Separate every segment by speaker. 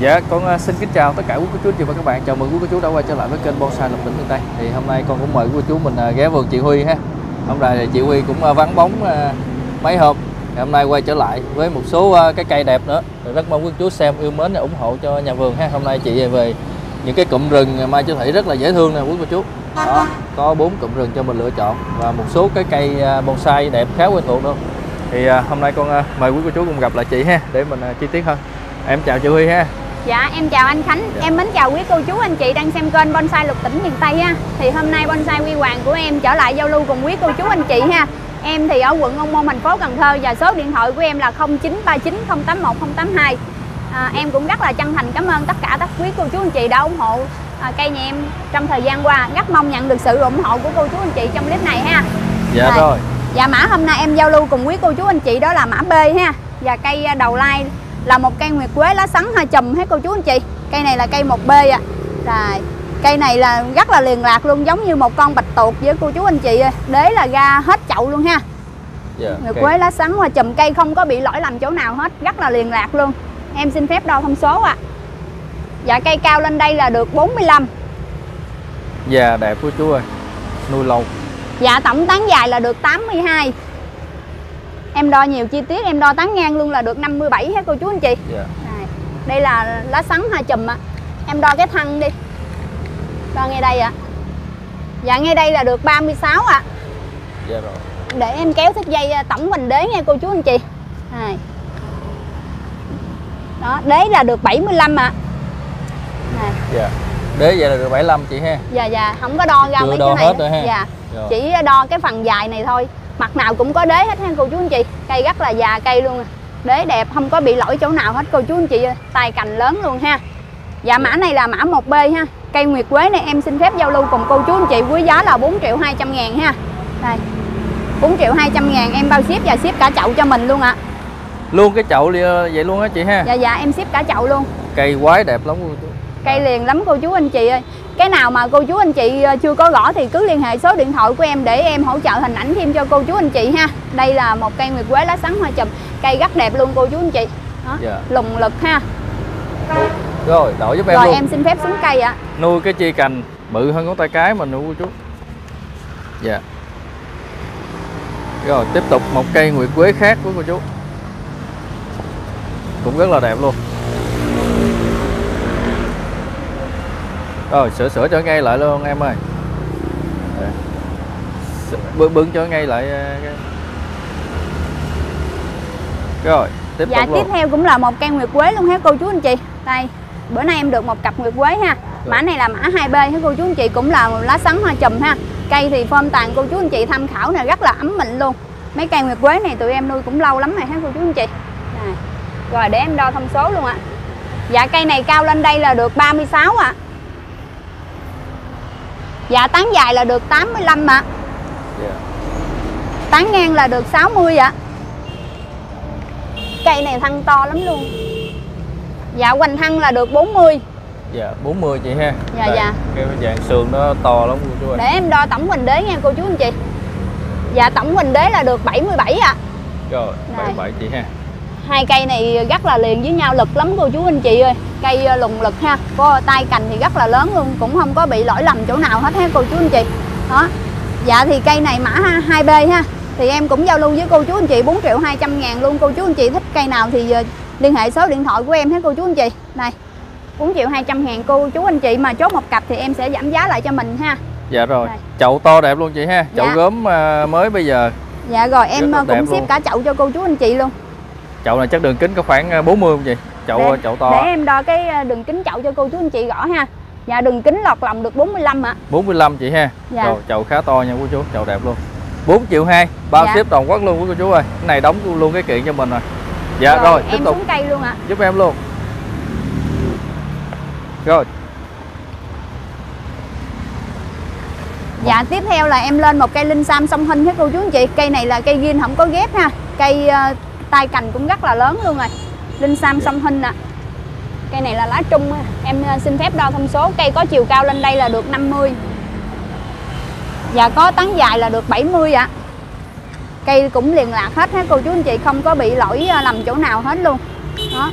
Speaker 1: Dạ, con uh, xin kính chào tất cả quý cô chú chị và các bạn. Chào mừng quý cô chú đã quay trở lại với kênh Bonsai Lộc Tỉnh miền Tây. Thì hôm nay con cũng mời quý cô chú mình uh, ghé vườn chị Huy ha. Hôm nay thì chị Huy cũng uh, vắng bóng mấy hôm. Thì hôm nay quay trở lại với một số cái cây đẹp nữa. Thì rất mong quý cô chú xem yêu mến và ủng hộ cho nhà vườn ha. Hôm nay chị về những cái cụm rừng Mai Châu Thủy rất là dễ thương nè quý cô chú. Đó, có bốn cụm rừng cho mình lựa chọn và một số cái cây bonsai đẹp khá quen thuộc luôn. Thì hôm nay con mời quý cô chú cùng gặp lại chị ha để mình chi tiết hơn. Em chào chị Huy ha.
Speaker 2: Dạ em chào anh Khánh,
Speaker 1: Dạ.
Speaker 2: em mến chào quý cô chú anh chị đang xem kênh Bonsai Lục Tỉnh miền Tây ha. Thì hôm nay Bonsai Huy Hoàng của em trở lại giao lưu cùng quý cô chú anh chị ha. Em thì ở quận Âu Môn thành phố Cần Thơ và số điện thoại của em là 0939 081 082. À, em cũng rất là chân thành cảm ơn tất cả các quý cô chú anh chị đã ủng hộ à, cây nhà em trong thời gian qua. Rất mong nhận được sự ủng hộ của cô chú anh chị trong clip này ha.
Speaker 1: Dạ
Speaker 2: Rồi.
Speaker 1: rồi.
Speaker 2: Dạ mã hôm nay em giao lưu cùng quý cô chú anh chị đó là mã B ha Và cây à, đầu lai là một cây nguyệt quế lá sắn hoa chùm hết cô chú anh chị Cây này là cây 1B ạ Rồi Cây này là rất là liền lạc luôn giống như một con bạch tuộc với cô chú anh chị Đế là ra hết chậu luôn ha
Speaker 1: Dạ.
Speaker 2: Nguyệt
Speaker 1: ok.
Speaker 2: quế lá sắn hoa chùm cây không có bị lỗi lầm chỗ nào hết Rất là liền lạc luôn Em xin phép đo thông số ạ Dạ cây cao lên đây là được 45
Speaker 1: Dạ đẹp của chú ơi. Nuôi lâu.
Speaker 2: Dạ tổng tán dài là được 82 Em đo nhiều chi tiết Em đo tán ngang luôn là được 57 hết cô chú anh chị
Speaker 1: Dạ.
Speaker 2: Đây, đây là lá sắn hoa chùm ạ Em đo cái thân đi Đo ngay đây ạ Dạ ngay đây là được 36 ạ
Speaker 1: Dạ rồi.
Speaker 2: Để em kéo thước dây à, tổng hoành đế nha cô chú anh chị Đây. Đó, đế là được 75 ạ Này,
Speaker 1: Dạ. Đế vậy là được 75 chị ha.
Speaker 2: Dạ dạ, không có đo ra
Speaker 1: Chưa
Speaker 2: mấy
Speaker 1: đo
Speaker 2: cái này
Speaker 1: hết rồi ha.
Speaker 2: Dạ,
Speaker 1: Rồi.
Speaker 2: chỉ đo cái phần dài này thôi Mặt nào cũng có đế hết ha cô chú anh chị. Cây rất là già cây luôn à. Đế đẹp, không có bị lỗi chỗ nào hết cô chú anh chị ơi. Tài cành lớn luôn ha. Dạ mã này là mã 1B ha. Cây nguyệt quế này em xin phép giao lưu cùng cô chú anh chị. Với giá là 4 triệu 200 ngàn ha. Đây. 4 triệu 200 ngàn em bao ship và ship cả chậu cho mình luôn ạ.
Speaker 1: Luôn cái chậu vậy luôn á chị ha.
Speaker 2: Dạ dạ em ship cả chậu luôn.
Speaker 1: Cây quái đẹp lắm cô chú.
Speaker 2: cây liền lắm cô chú anh chị ơi cái nào mà cô chú anh chị ờ, chưa có gõ thì cứ liên hệ số điện thoại của em để em hỗ trợ hình ảnh thêm cho cô chú anh chị ha đây là một cây nguyệt quế lá sắn hoa chùm cây rất đẹp luôn cô chú anh chị đó
Speaker 1: Dạ.
Speaker 2: lùng lực ha
Speaker 1: Rồi, đổi giúp em
Speaker 2: rồi
Speaker 1: luôn.
Speaker 2: em xin phép xuống cây ạ
Speaker 1: Nuôi cái chi cành bự hơn ngón tay cái mình nữa cô chú. Dạ. Rồi, tiếp tục một cây nguyệt quế khác của cô chú. Cũng rất là đẹp luôn. Rồi, sửa sửa cho ngay lại luôn em ơi. Bưng bưng cho ngay lại ờ, Rồi, tiếp
Speaker 2: dạ
Speaker 1: tục
Speaker 2: tiếp
Speaker 1: luôn.
Speaker 2: theo cũng là một cây nguyệt quế luôn ha cô chú anh chị. Đây bữa nay em được một cặp nguyệt quế ha. Mã này là mã 2B ha cô chú anh chị cũng là lá sắn hoa chùm ha. Cây thì form tàn cô chú anh chị tham khảo này rất là ấm mịn luôn. Mấy cây nguyệt quế này tụi em nuôi cũng lâu lắm rồi ha cô chú anh chị. Đây. rồi để em đo thông số luôn ạ. Dạ cây này cao lên đây là được 36 ạ dạ tán dài là được 85 ạ
Speaker 1: Dạ.
Speaker 2: tán ngang là được 60 ạ cây này thân to lắm luôn dạ hoành thân là được 40
Speaker 1: Dạ, 40 chị ha.
Speaker 2: Dạ,
Speaker 1: Đây,
Speaker 2: dạ.
Speaker 1: Cái dạng sườn nó to lắm cô chú ơi.
Speaker 2: để em đo tổng hoành đế nha cô chú anh chị dạ tổng hoành đế là được 77 ạ
Speaker 1: Rồi,
Speaker 2: Đây.
Speaker 1: 77 chị ha.
Speaker 2: Hai cây này rất là liền với nhau lực lắm cô chú anh chị ơi cây ờ, lùng lực ha có tay cành thì rất là lớn luôn cũng không có bị lỗi lầm chỗ nào hết ha cô chú anh chị đó dạ thì cây này mã ha- 2B ha thì em cũng giao lưu với cô chú anh chị 4 triệu 200 ngàn luôn cô chú anh chị thích cây nào thì ờ, liên hệ số điện thoại của em hết cô chú anh chị này 4 triệu 200 ngàn cô chú anh chị mà chốt một cặp thì em sẽ giảm giá lại cho mình ha
Speaker 1: Dạ rồi.
Speaker 2: Đây.
Speaker 1: Chậu to đẹp luôn chị ha. Chậu
Speaker 2: Dạ.
Speaker 1: gốm à, mới bây giờ.
Speaker 2: dạ rồi em ờ, cũng ship
Speaker 1: luôn.
Speaker 2: cả chậu cho cô chú anh chị luôn
Speaker 1: Chậu này chắc đường kính có khoảng à, 40 không chị? Chậu
Speaker 2: để,
Speaker 1: chậu to.
Speaker 2: để em đo cái ờ, đường kính chậu cho cô chú anh chị gõ ha dạ đường kính lọt lòng được 45 ạ
Speaker 1: 45 chị ha.
Speaker 2: Dạ.
Speaker 1: Rồi, chậu khá to nha cô chú, chậu đẹp luôn. 4 triệu 2, bao
Speaker 2: Dạ.
Speaker 1: ship toàn quốc luôn cô chú ơi. Cái này đóng luôn cái kiện cho mình rồi. Dạ rồi, tiếp
Speaker 2: em
Speaker 1: tục
Speaker 2: xuống cây luôn ạ
Speaker 1: giúp em luôn. Rồi,
Speaker 2: Dạ tiếp theo là em lên một cây linh sam song hình hết cô chú anh chị Cây này là cây ghim không có ghép ha Cây ờ, tay cành cũng rất là lớn luôn rồi. Linh sam song hình ạ. Cây này là lá trung. Em ờ, xin phép đo thông số. Cây có chiều cao lên đây là được 50 Và có tán dài là được 70 ạ. Cây cũng liền lạc hết ha. Cô chú anh chị Không có bị lỗi ờ, lầm chỗ nào hết luôn. Đó.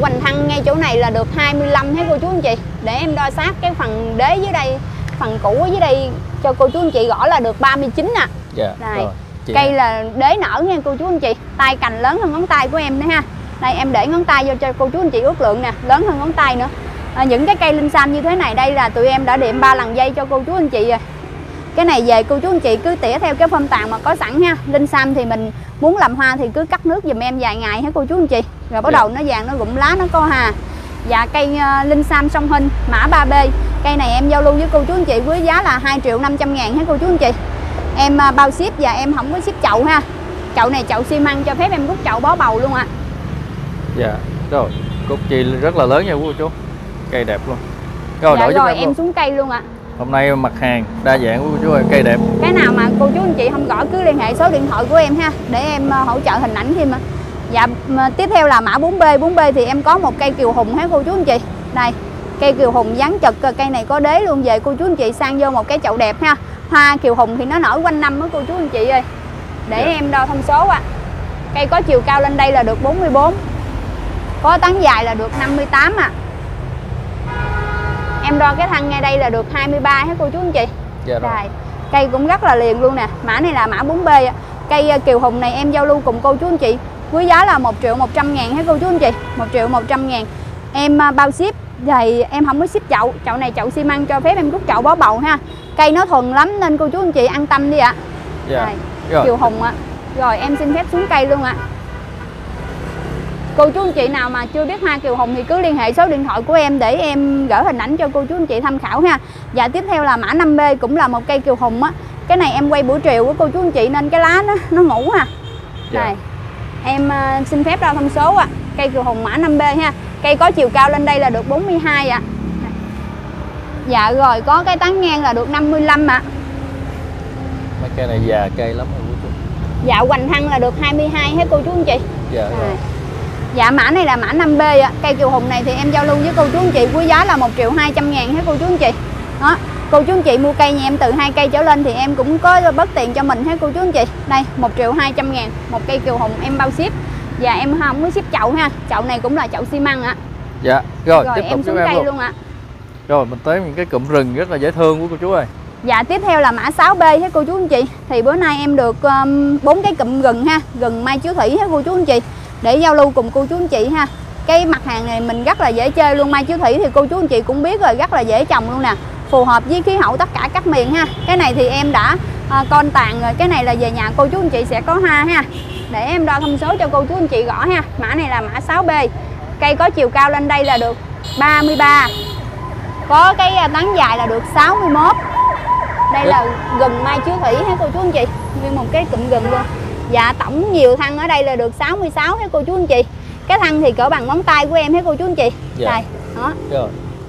Speaker 2: Hoành thăng ngay chỗ này là được 25 hết cô chú anh chị. Để em đo sát cái phần đế dưới đây phần cũ ở dưới đây cho cô chú anh chị gõ là được 39 nè
Speaker 1: dạ
Speaker 2: Đây.
Speaker 1: rồi
Speaker 2: cây là đế nở nha cô chú anh chị. Tay cành lớn hơn ngón tay của em nữa ha. Đây em để ngón tay vô cho cô chú anh chị ước lượng nè lớn hơn ngón tay nữa. À, những cái cây linh sam như thế này đây là tụi em đã điểm ba lần dây cho cô chú anh chị rồi. Cái này về cô chú anh chị cứ tỉa theo cái phong tàn mà có sẵn ha. Linh sam thì mình muốn làm hoa thì cứ cắt nước giùm em vài ngày ha cô chú anh chị. Rồi bắt
Speaker 1: Dạ.
Speaker 2: đầu nó vàng nó rụng lá nó co hà. Và cây ờ, linh sam song hình mã 3B cây này em giao lưu với cô chú anh chị với giá là 2 triệu 500 ngàn ha cô chú anh chị em ờ, bao ship và em không có ship chậu ha. Chậu này chậu xi măng cho phép em rút chậu bó bầu luôn ạ.
Speaker 1: Dạ rồi cúc chi rất là lớn nha cô chú. Cây đẹp luôn. Rồi
Speaker 2: dạ rồi
Speaker 1: em
Speaker 2: em
Speaker 1: luôn.
Speaker 2: xuống cây luôn ạ.
Speaker 1: Hôm nay mặt hàng đa dạng của cô chú ơi cây đẹp.
Speaker 2: Cái nào mà cô chú anh chị không gõ cứ liên hệ số điện thoại của em ha để em ờ, hỗ trợ hình ảnh thêm ạ. dạ mà tiếp theo là mã 4B 4B thì em có một cây kiều hùng ha cô chú anh chị. Đây cây kiều hùng dáng chật cây này có đế luôn. Về cô chú anh chị sang vô một cái chậu đẹp ha hoa kiều hùng thì nó nở quanh năm đó cô chú anh chị ơi. Để
Speaker 1: Dạ.
Speaker 2: em đo thông số ạ. Cây có chiều cao lên đây là được 44 có tán dài là được 58 ạ. Em đo cái thân ngay đây là được 23 hết cô chú anh chị?
Speaker 1: Dạ rồi.
Speaker 2: Đây, cây cũng rất là liền luôn nè. Mã này là mã 4B ạ. Cây ờ, kiều hùng này em giao lưu cùng cô chú anh chị. Với giá là 1 triệu 100 ngàn hết cô chú anh chị? 1 triệu 100 ngàn. Em ờ, bao ship thì em không có ship chậu Chậu này chậu xi măng cho phép em rút chậu bó bầu ha Cây nó thuần lắm nên cô chú anh chị an tâm đi ạ
Speaker 1: dạ
Speaker 2: Đây,
Speaker 1: rồi
Speaker 2: Kiều hùng ạ Rồi em xin phép xuống cây luôn ạ Cô chú anh chị nào mà chưa biết hoa kiều hùng thì cứ liên hệ số điện thoại của em để em gửi hình ảnh cho cô chú anh chị tham khảo ha. Và tiếp theo là mã 5B cũng là một cây kiều hùng á. Cái này em quay buổi chiều của cô chú anh chị nên cái lá nó nó ngủ ha.
Speaker 1: Dạ.
Speaker 2: Đây. Em ờ, xin phép đo thông số ạ. Cây kiều hùng mã 5B ha. Cây có chiều cao lên đây là được 42 ạ. Đây. Dạ rồi có cái tán ngang là được 55 ạ.
Speaker 1: mấy cây này già cây lắm rồi cô chú
Speaker 2: Dạ hoành thăng là được 22 hết cô chú anh chị.
Speaker 1: dạ rồi
Speaker 2: Rồi. Dạ mã này là mã 5B ạ. Cây kiều hùng này thì em giao lưu với cô chú anh chị với giá là 1 triệu 200 ngàn hết cô chú anh chị. Đó. Cô chú anh chị mua cây nhà em từ hai cây trở lên thì em cũng có bớt tiền cho mình hết cô chú anh chị. Đây 1 triệu 200 ngàn một cây kiều hùng em bao ship. Và em không có ship chậu ha. Chậu này cũng là chậu xi măng ạ.
Speaker 1: dạ rồi,
Speaker 2: Rồi
Speaker 1: tiếp
Speaker 2: em
Speaker 1: tục
Speaker 2: xuống cây
Speaker 1: luôn,
Speaker 2: luôn ạ.
Speaker 1: rồi mình tới những cái cụm rừng rất là dễ thương của cô chú ơi.
Speaker 2: Dạ tiếp theo là mã 6B hết cô chú anh chị. Thì bữa nay em được um, 4 cái cụm gừng ha Gừng mai chiếu thủy hết cô chú anh chị. Để giao lưu cùng cô chú anh chị ha. Cái mặt hàng này mình rất là dễ chơi luôn Mai chiếu thủy thì cô chú anh chị cũng biết rồi Rất là dễ trồng luôn nè. Phù hợp với khí hậu tất cả các miền ha. Cái này thì em đã uh, con tàn rồi Cái này là về nhà cô chú anh chị sẽ có hoa ha Để em đo thông số cho cô chú anh chị gõ ha. Mã này là mã 6B Cây có chiều cao lên đây là được 33 Có cái uh, tán dài là được 61 đây là gừng mai chiếu thủy hết cô chú anh chị. Nguyên một cái cụm gừng luôn. Dạ tổng nhiều thân ở đây là được 66 hết cô chú anh chị. Cái thân thì cỡ bằng ngón tay của em hết cô chú anh chị.
Speaker 1: Dạ.
Speaker 2: đây đó.
Speaker 1: Rồi.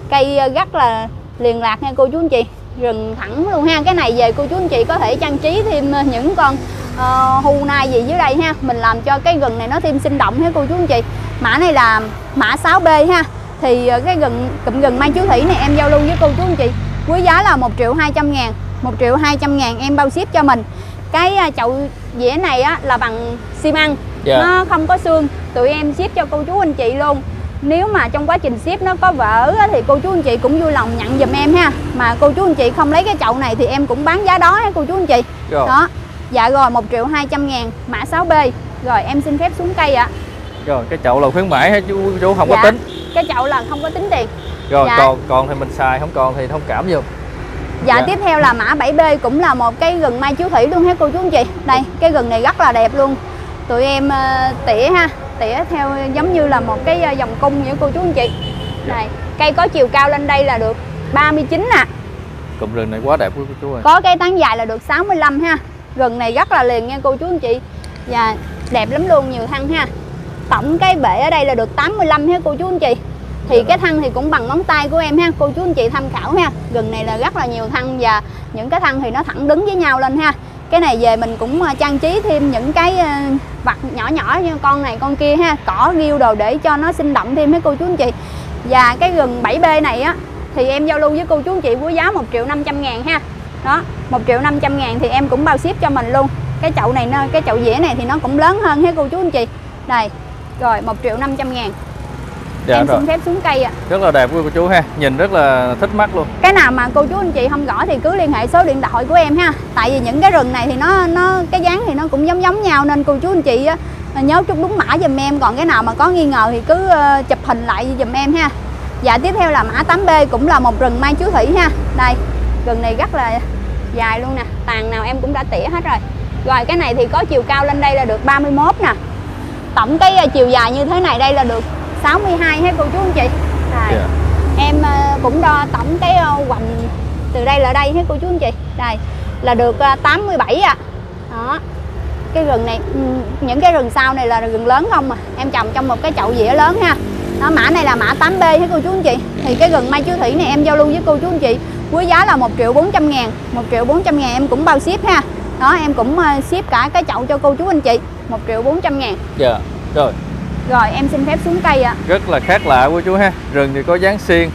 Speaker 2: Cây ờ, rất là liền lạc nha cô chú anh chị. Rừng thẳng luôn ha. Cái này về cô chú anh chị có thể trang trí thêm ờ, những con ờ, hu nai gì dưới đây ha. Mình làm cho cái gừng này nó thêm sinh động ha cô chú anh chị. Mã này là mã 6B ha. Thì ờ, cái gừng cụm gừng mai chiếu thủy này em giao lưu với cô chú anh chị. Với giá là 1 triệu 200 ngàn 1 triệu 200 ngàn em bao ship cho mình. Cái ờ, chậu dĩa này á là bằng xi măng
Speaker 1: Dạ.
Speaker 2: nó không có xương. Tụi em ship cho cô chú anh chị luôn. Nếu mà trong quá trình ship nó có vỡ á, thì cô chú anh chị cũng vui lòng nhận giùm em ha. Mà cô chú anh chị không lấy cái chậu này thì em cũng bán giá đó ha cô chú anh chị.
Speaker 1: Rồi
Speaker 2: đó dạ rồi 1 triệu 200 ngàn mã 6B rồi em xin phép xuống cây ạ.
Speaker 1: Rồi cái chậu là khuyến mãi hết chú chú không
Speaker 2: Dạ.
Speaker 1: có tính.
Speaker 2: cái chậu là không có tính tiền.
Speaker 1: Rồi
Speaker 2: Dạ.
Speaker 1: còn còn thì mình xài không còn thì thông cảm giùm
Speaker 2: Dạ,
Speaker 1: Dạ.
Speaker 2: tiếp theo là mã 7B cũng là một cái gừng mai chiếu thủy luôn hết cô chú anh chị. Đây cái gừng này rất là đẹp luôn. Tụi em ờ, tỉa ha Tỉa theo giống như là một cái ờ, vòng cung vậy cô chú anh chị. Đây cây có chiều cao lên đây là được 39 nè
Speaker 1: cụm rừng này quá đẹp của cô chú ơi.
Speaker 2: Có cái tán dài là được 65 ha Gừng này rất là liền nha cô chú anh chị. Và đẹp lắm luôn nhiều thân ha. Tổng cái bể ở đây là được 85 ha cô chú anh chị. Thì
Speaker 1: Dạ
Speaker 2: cái thân thì cũng bằng ngón tay của em ha Cô chú anh chị tham khảo ha. Gừng này là rất là nhiều thân và những cái thân thì nó thẳng đứng với nhau lên ha. Cái này về mình cũng ờ, trang trí thêm những cái ờ, vặt nhỏ nhỏ như con này con kia ha. Cỏ ghiêu đồ để cho nó sinh động thêm hết cô chú anh chị. Và cái gừng 7B này á thì em giao lưu với cô chú anh chị với giá 1 triệu 500 ngàn ha đó 1 triệu 500 ngàn thì em cũng bao ship cho mình luôn. Cái chậu này nó cái chậu dĩa này thì nó cũng lớn hơn hết cô chú anh chị. Đây rồi 1 triệu 500 ngàn.
Speaker 1: Dạ,
Speaker 2: em
Speaker 1: rồi.
Speaker 2: xin phép xuống cây ạ.
Speaker 1: Rất là đẹp cô chú ha nhìn rất là thích mắt luôn.
Speaker 2: Cái nào mà cô chú anh chị không rõ thì cứ liên hệ số điện thoại của em ha. Tại vì những cái rừng này thì nó nó cái dáng thì nó cũng giống giống nhau nên cô chú anh chị á, nhớ chút đúng mã giùm em. Còn cái nào mà có nghi ngờ thì cứ ờ, chụp hình lại giùm em ha. Dạ tiếp theo là mã 8B cũng là một rừng mai chú thủy ha. Đây rừng này rất là dài luôn nè. Tàn nào em cũng đã tỉa hết rồi. Rồi cái này thì có chiều cao lên đây là được 31 nè. Tổng cái ờ, chiều dài như thế này đây là được 62 hết cô chú anh chị. Đây
Speaker 1: Dạ.
Speaker 2: em ờ, cũng đo tổng cái ờ, hoành từ đây là đây hết cô chú anh chị. Đây là được ờ, 87 ạ. Đó. Cái rừng này ừ, những cái rừng sau này là rừng lớn không mà em trồng trong một cái chậu dĩa lớn ha. Đó mã này là mã 8B hết cô chú anh chị. Thì cái rừng mai chú thủy này em giao lưu với cô chú anh chị với giá là 1 triệu 400 ngàn 1 triệu 400 ngàn em cũng bao ship ha. Đó em cũng ờ, ship cả cái chậu cho cô chú anh chị 1 triệu 400 ngàn.
Speaker 1: Dạ rồi.
Speaker 2: Rồi em xin phép xuống cây ạ.
Speaker 1: Rất là khác lạ quý chú ha rừng thì có dáng xiên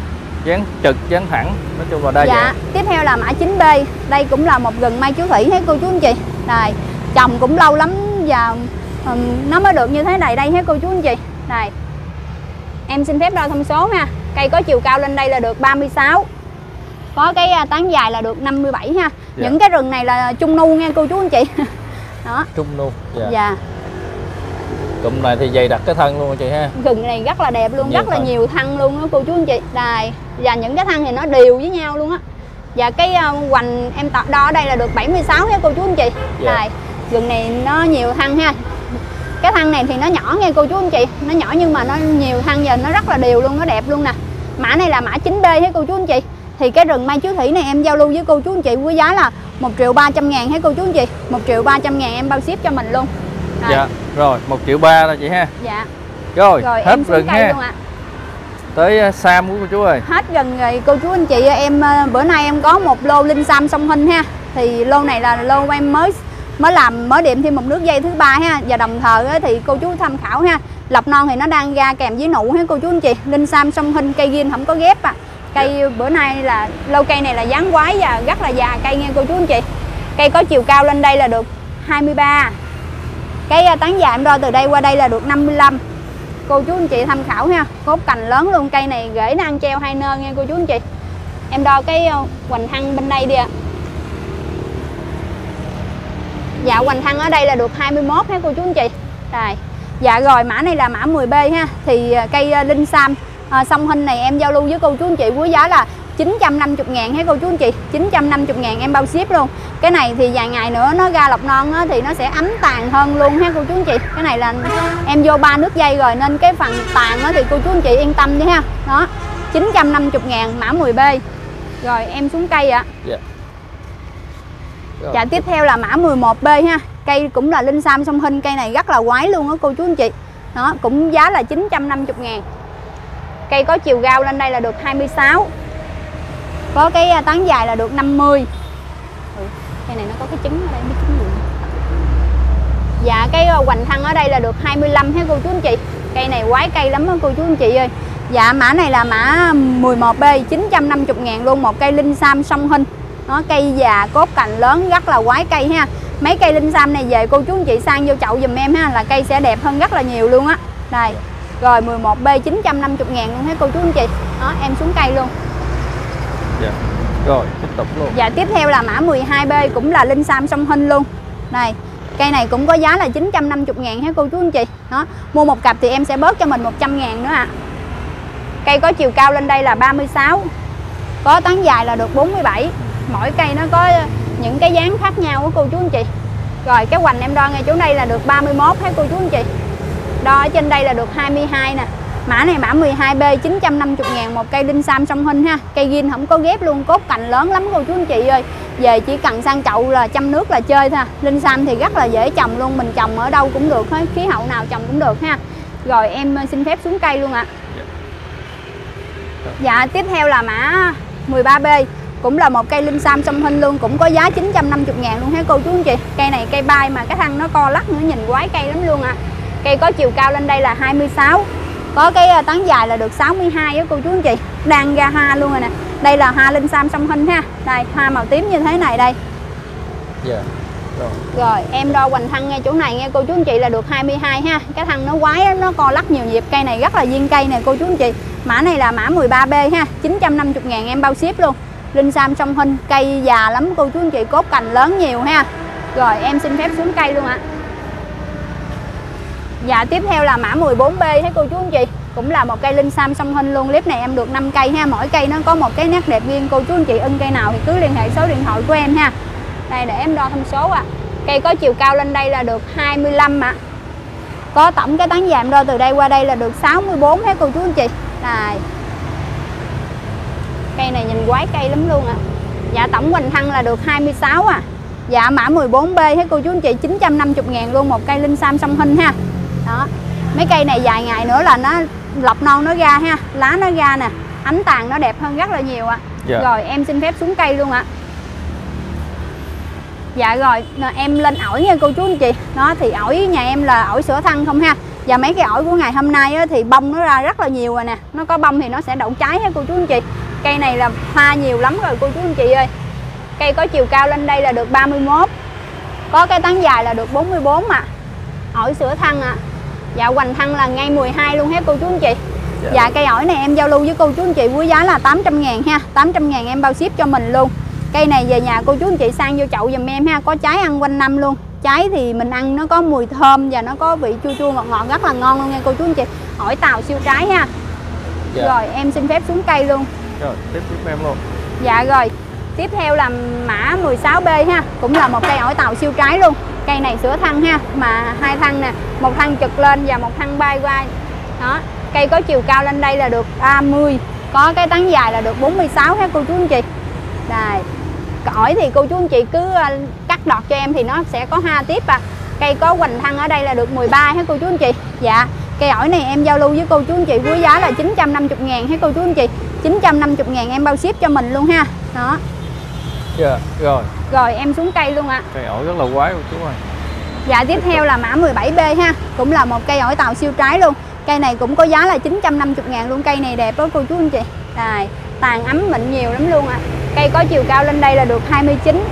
Speaker 1: dáng trực dáng thẳng nói chung là đa
Speaker 2: dạ
Speaker 1: dạng.
Speaker 2: tiếp theo là mã 9B đây cũng là một rừng mai chú thủy hết cô chú anh chị. Đây trồng cũng lâu lắm và ừm, nó mới được như thế này đây hết cô chú anh chị. Đây em xin phép đo thông số ha cây có chiều cao lên đây là được 36 có cái à, tán dài là được 57 ha.
Speaker 1: Dạ.
Speaker 2: những cái rừng này là trung nu nha cô chú anh chị. Đó.
Speaker 1: Trung nu dạ.
Speaker 2: dạ.
Speaker 1: Cụm này thì dày đặc cái thân luôn chị ha.
Speaker 2: Rừng này rất là đẹp luôn
Speaker 1: Nhiều
Speaker 2: rất là
Speaker 1: thân.
Speaker 2: nhiều thân luôn đó cô chú anh chị. Đây và những cái thân thì nó đều với nhau luôn á. Và cái uh, hoành em đo ở đây là được 76 nha cô chú anh chị.
Speaker 1: Dạ.
Speaker 2: đây rừng này nó nhiều thân ha. Cái thân này thì nó nhỏ nha cô chú anh chị. Nó nhỏ nhưng mà nó nhiều thân và nó rất là đều luôn nó đẹp luôn nè. Mã này là mã 9B hết cô chú anh chị thì cái rừng mai chú thủy này em giao lưu với cô chú anh chị với giá là 1 triệu 300 ngàn hết cô chú anh chị? 1 triệu 300 ngàn em bao ship cho mình luôn. Đây,
Speaker 1: dạ rồi một triệu ba rồi chị ha.
Speaker 2: Dạ.
Speaker 1: rồi,
Speaker 2: rồi
Speaker 1: hết rừng ha.
Speaker 2: luôn ạ.
Speaker 1: Tới uh, sam của cô chú ơi
Speaker 2: hết gần rồi cô chú anh chị em ờ, bữa nay em có một lô linh sam song hình ha. Thì lô này là lô em mới mới làm mới điểm thêm một nước dây thứ ba ha. Và đồng thời thì cô chú tham khảo ha. Lọc non thì nó đang ra kèm với nụ ha cô chú anh chị. Linh sam song hình cây ghim không có ghép à cây bữa nay là lô cây này là dáng quái và rất là già. Cây nghe cô chú anh chị. Cây có chiều cao lên đây là được 23 cái ờ, tán dài em đo từ đây qua đây là được 55 cô chú anh chị tham khảo ha. Cốt cành lớn luôn. Cây này rễ nó ăn treo hai nơi nha cô chú anh chị. Em đo cái ờ, hoành thân bên đây đi ạ. Dạ hoành thân ở đây là được 21 ha cô chú anh chị. Rồi. Dạ rồi mã này là mã 10B ha. Thì ờ, cây linh sam à, song hình này em giao lưu với cô chú anh chị với giá là 950 ngàn ha cô chú anh chị? 950 ngàn em bao ship luôn. Cái này thì vài ngày nữa nó ra lọc non á, thì nó sẽ ấm tàn hơn luôn ha cô chú anh chị? Cái này là em vô ba nước dây rồi nên cái phần tàn á, thì cô chú anh chị yên tâm đi ha. Đó 950 ngàn mã 10B rồi em xuống cây ạ.
Speaker 1: Dạ. Rồi.
Speaker 2: Dạ tiếp theo là mã 11B ha. Cây cũng là linh sam song hình Cây này rất là quái luôn á cô chú anh chị. Đó cũng giá là 950 ngàn Cây có chiều cao lên đây là được 26 Có cái à, tán dài là được 50 ừ, Cây này nó có cái trứng ở đây biết trứng gì Dạ cái à, hoành thân ở đây là được 25 hết cô chú anh chị? Cây này quái cây lắm đó cô chú anh chị ơi. Dạ mã này là mã 11B 950 ngàn luôn Một cây linh sam song hình. Nó cây già cốt cành lớn rất là quái cây ha. Mấy cây linh sam này về cô chú anh chị sang vô chậu dùm em ha là cây sẽ đẹp hơn rất là nhiều luôn á. Đây rồi 11B 950 ngàn luôn hết cô chú anh chị. Đó em xuống cây luôn.
Speaker 1: Dạ. Rồi tiếp tục luôn.
Speaker 2: Dạ tiếp theo là mã 12B cũng là linh sam song hình luôn. Đây cây này cũng có giá là 950 ngàn hết cô chú anh chị. Đó Mua một cặp thì em sẽ bớt cho mình 100 ngàn nữa ạ. Cây có chiều cao lên đây là 36 Có tán dài là được 47 Mỗi cây nó có những cái dáng khác nhau của cô chú anh chị. Rồi cái hoành em đo ngay chỗ đây là được 31 hết cô chú anh chị Đo ở trên đây là được 22 nè. Mã này mã 12B 950 ngàn một cây đinh sam song hình ha. Cây gin không có ghép luôn cốt cành lớn lắm cô chú anh chị ơi. Về chỉ cần sang chậu là chăm nước là chơi thôi. Linh sam thì rất là dễ trồng luôn Mình trồng ở đâu cũng được hết Khí hậu nào trồng cũng được ha. Rồi em xin phép xuống cây luôn ạ. Dạ. Tiếp theo là mã 13B cũng là một cây linh sam song hình luôn cũng có giá 950 ngàn luôn hết cô chú anh chị. Cây này cây bay mà cái thân nó co lắc nữa nhìn quái cây lắm luôn ạ. à. Cây có chiều cao lên đây là 26 có cái à, tán dài là được 62 á cô chú anh chị. Đang ra hoa luôn rồi nè. Đây là hoa linh sam song hình ha. Đây hoa màu tím như thế này đây.
Speaker 1: Dạ rồi.
Speaker 2: Rồi em đo hoành thân ngay chỗ này nghe cô chú anh chị là được 22 ha. Cái thân nó quái nó co lắc nhiều nhịp. Cây này rất là viên cây nè cô chú anh chị. Mã này là mã 13B ha. 950 ngàn em bao ship luôn. Linh Sam song hình cây già lắm cô chú anh chị. Cốt cành lớn nhiều ha. Rồi em xin phép xuống cây luôn ạ Dạ tiếp theo là mã 14B thấy cô chú anh chị cũng là một cây linh sam song hình luôn. Clip này em được 5 cây ha. Mỗi cây nó có một cái nét đẹp riêng. Cô chú anh chị ưng cây nào thì cứ liên hệ số điện thoại của em ha. Đây, để em đo thông số à cây có chiều cao lên đây là được 25 ạ. Có tổng cái tán giảm đo từ đây qua đây là được 64 hết cô chú anh chị? Đây. Cây này nhìn quái cây lắm luôn ạ. Dạ tổng hoành thân là được 26 à dạ mã 14B hết cô chú anh chị? 950 ngàn luôn. Một cây linh sam song hình ha đó. Mấy cây này vài ngày nữa là nó lọc non nó ra ha. Lá nó ra nè. Ánh tàn nó đẹp hơn rất là nhiều ạ.
Speaker 1: Dạ.
Speaker 2: rồi em xin phép xuống cây luôn ạ. Dạ rồi em lên ổi nha cô chú anh chị. Đó thì ổi nhà em là ổi sữa thăng không ha? Và mấy cái ổi của ngày hôm nay á, thì bông nó ra rất là nhiều rồi nè. Nó có bông thì nó sẽ đậu trái ha cô chú anh chị. Cây này là hoa nhiều lắm rồi cô chú anh chị ơi. Cây có chiều cao lên đây là được 31 có cái tán dài là được 44 mà ổi sữa thăng ạ dạ hoành thăng là ngay 12 luôn hết cô chú anh chị.
Speaker 1: Dạ.
Speaker 2: dạ cây ổi này em giao lưu với cô chú anh chị với giá là 800 ngàn ha. 800 ngàn em bao ship cho mình luôn. Cây này về nhà cô chú anh chị sang vô chậu giùm em ha. Có trái ăn quanh năm luôn. Trái thì mình ăn nó có mùi thơm và nó có vị chua chua ngọt ngọt rất là ngon luôn nha cô chú anh chị. Ổi tàu siêu trái ha.
Speaker 1: Dạ.
Speaker 2: rồi em xin phép xuống cây luôn.
Speaker 1: Rồi tiếp tiếp em luôn.
Speaker 2: Dạ rồi. Tiếp theo là mã 16B ha. Cũng là một cây ổi tàu siêu trái luôn Cây này sữa thân ha, Mà hai thân nè, Một thân trực lên và một thân bay qua. Đó, Cây có chiều cao lên đây là được 30 Có cái tán dài là được 46 ha, cô chú anh chị. Đây cõi thì cô chú anh chị cứ à, cắt đọt cho em thì nó sẽ có hoa tiếp à. Cây có hoành thân ở đây là được 13 ha, cô chú anh chị. Dạ Cây ổi này em giao lưu với cô chú anh chị với giá là 950 ngàn ha, cô chú anh chị. 950 ngàn em bao ship cho mình luôn ha. Đó.
Speaker 1: Dạ rồi.
Speaker 2: Rồi em xuống cây luôn ạ.
Speaker 1: Cây ổi rất là quái của chú ơi.
Speaker 2: Dạ tiếp theo là mã 17B ha. Cũng là một cây ổi tàu siêu trái luôn. Cây này cũng có giá là 950 ngàn luôn. Cây này đẹp đó cô chú anh chị. Đây tàn ấm mịn nhiều lắm luôn ạ. Cây có chiều cao lên đây là được 29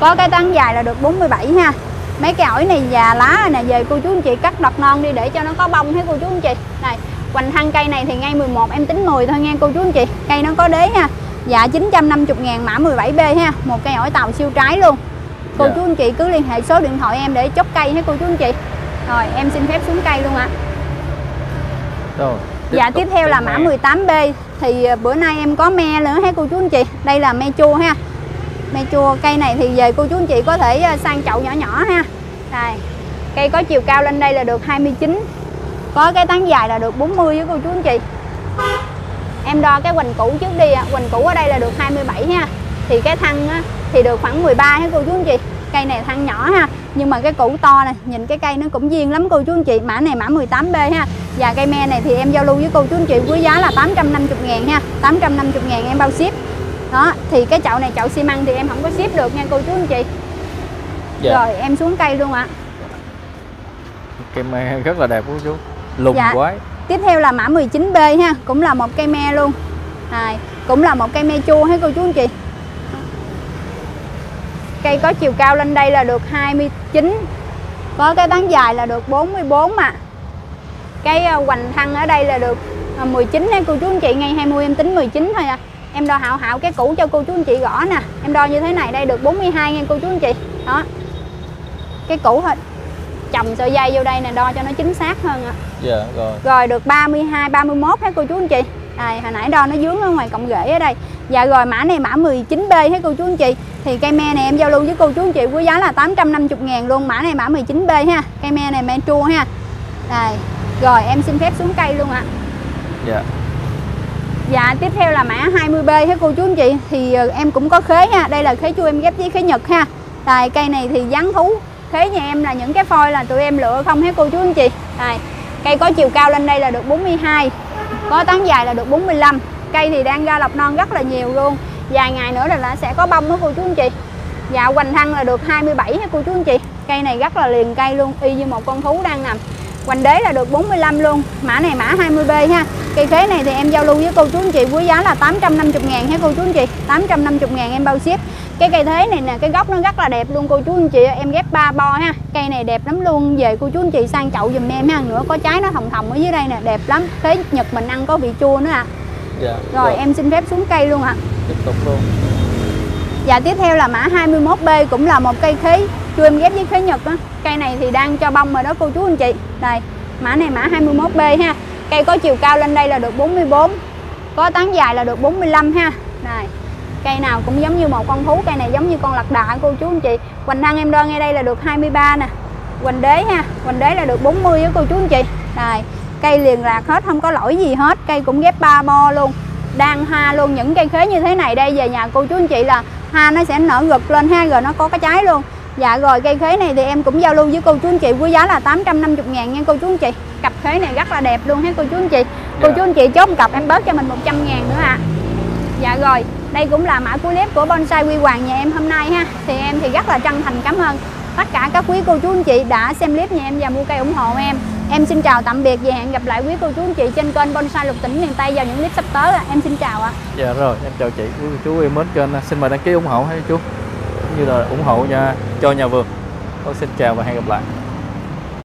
Speaker 2: Có cái tán dài là được 47 ha. Mấy cây ổi này già lá rồi nè Về cô chú anh chị cắt đọt non đi để cho nó có bông hết cô chú anh chị. Này hoành thân cây này thì ngay 11 em tính 10 thôi nha cô chú anh chị. Cây nó có đế ha Dạ 950 ngàn mã 17B ha. Một cây ổi tàu siêu trái luôn. Cô
Speaker 1: Dạ.
Speaker 2: chú anh chị cứ liên hệ số điện thoại em để chốt cây hết cô chú anh chị. Rồi em xin phép xuống cây luôn ạ.
Speaker 1: Rồi
Speaker 2: Dạ
Speaker 1: tục
Speaker 2: tiếp theo là mã
Speaker 1: me.
Speaker 2: 18B Thì ờ, bữa nay em có me nữa hết cô chú anh chị. Đây là me chua ha. Me chua cây này thì về cô chú anh chị có thể ờ, sang chậu nhỏ nhỏ ha. Đây Cây có chiều cao lên đây là được 29 Có cái tán dài là được 40 với cô chú anh chị Em đo cái hoành cũ trước đi ạ. Hoành cũ ở đây là được 27 ha Thì cái thân á, thì được khoảng 13 hết cô chú anh chị? Cây này thân nhỏ ha. Nhưng mà cái củ to này Nhìn cái cây nó cũng duyên lắm cô chú anh chị. Mã này mã 18B ha. Và cây me này thì em giao lưu với cô chú anh chị với giá là 850 ngàn ha. 850 ngàn em bao ship. Đó thì cái chậu này chậu xi măng thì em không có ship được nha cô chú anh chị.
Speaker 1: Dạ.
Speaker 2: Rồi em xuống cây luôn ạ.
Speaker 1: Cây me rất là đẹp của chú. Lùng
Speaker 2: Dạ.
Speaker 1: quái
Speaker 2: Tiếp theo là mã 19B ha, cũng là một cây me luôn. Này, cũng là một cây me chua hết cô chú anh chị. Cây có chiều cao lên đây là được 29. Có cái tán dài là được 44 mà. Cái à, hoành thân ở đây là được à, 19 hay cô chú anh chị, ngay 20 em tính 19 thôi à. Em đo hạo hạo cái cũ cho cô chú anh chị gõ nè. Em đo như thế này đây được 42 nha cô chú anh chị. Đó. Cái cũ thôi. Chồng sợi dây vô đây nè đo cho nó chính xác hơn ạ.
Speaker 1: dạ rồi.
Speaker 2: Rồi được 32, 31 hết cô chú anh chị? Đây, hồi nãy đo nó dướng ở ngoài cọng rễ ở đây. Dạ rồi mã này mã 19B hết cô chú anh chị? Thì cây me này em giao lưu với cô chú anh chị với giá là 850 ngàn luôn. Mã này mã 19B ha Cây me này me chua ha. Đây Rồi em xin phép xuống cây luôn ạ.
Speaker 1: Dạ.
Speaker 2: Dạ tiếp theo là mã 20B hết cô chú anh chị? Thì ờ, em cũng có khế ha. Đây là khế chua em ghép với khế nhật ha. Đây cây này thì dán thú Khế nhà em là những cái phôi là tụi em lựa không hết cô chú anh chị. Này Cây có chiều cao lên đây là được 42 Có tán dài là được 45 Cây thì đang ra lọc non rất là nhiều luôn. Vài ngày nữa là sẽ có bông đó cô chú anh chị. Dạ hoành thân là được 27 hết cô chú anh chị? Cây này rất là liền cây luôn, Y như một con thú đang nằm. Hoành đế là được 45 luôn, Mã này mã 20B ha. Cây khế này thì em giao lưu với cô chú anh chị với giá là 850 ngàn hết cô chú anh chị? 850 ngàn em bao ship cái cây thế này nè cái gốc nó rất là đẹp luôn. Cô chú anh chị em ghép ba bo ha. Cây này đẹp lắm luôn. Về cô chú anh chị sang chậu giùm em ha. Nữa có trái nó thòng thòng ở dưới đây nè đẹp lắm. Thế nhật mình ăn có vị chua nữa ạ.
Speaker 1: Dạ
Speaker 2: rồi em xin phép xuống cây luôn ạ.
Speaker 1: Tiếp tục luôn.
Speaker 2: Dạ tiếp theo là mã 21B cũng là một cây khế. Chú em ghép với khế Nhật á. Cây này thì đang cho bông rồi đó cô chú anh chị. Đây mã này mã 21B ha. Cây có chiều cao lên đây là được 44 Có tán dài là được 45 ha. Này Cây nào cũng giống như một con thú Cây này giống như con lạc đà cô chú anh chị? Hoành thăng em đo ngay đây là được 23 nè. Hoành đế ha Hoành đế là được 40 á cô chú anh chị. Đây Cây liền lạc hết không có lỗi gì hết Cây cũng ghép ba bo luôn. Đang hoa luôn những cây khế như thế này đây về nhà cô chú anh chị là hoa nó sẽ nở gực lên ha rồi nó có cái trái luôn. Dạ rồi cây khế này thì em cũng giao lưu với cô chú anh chị với giá là 850 ngàn nha cô chú anh chị. Cặp khế này rất là đẹp luôn ha cô chú anh chị. Cô
Speaker 1: Dạ.
Speaker 2: chú anh chị chốt một cặp em bớt cho mình 100 ngàn nữa ạ. Dạ rồi đây cũng là mã cuối clip của bonsai quy hoàng nhà em hôm nay ha. Thì em thì rất là chân thành cảm ơn tất cả các quý cô chú anh chị đã xem clip nhà em và mua cây ủng hộ em. Em xin chào tạm biệt và hẹn gặp lại quý cô chú anh chị trên kênh bonsai lục tỉnh miền tây vào những clip sắp tới. Em xin chào ạ.
Speaker 1: Dạ rồi, em chào chị, quý cô chú yêu mến kênh. Xin mời đăng ký ủng hộ hay chú. Như là ủng hộ nha cho nhà vườn. Tôi xin chào và hẹn gặp lại.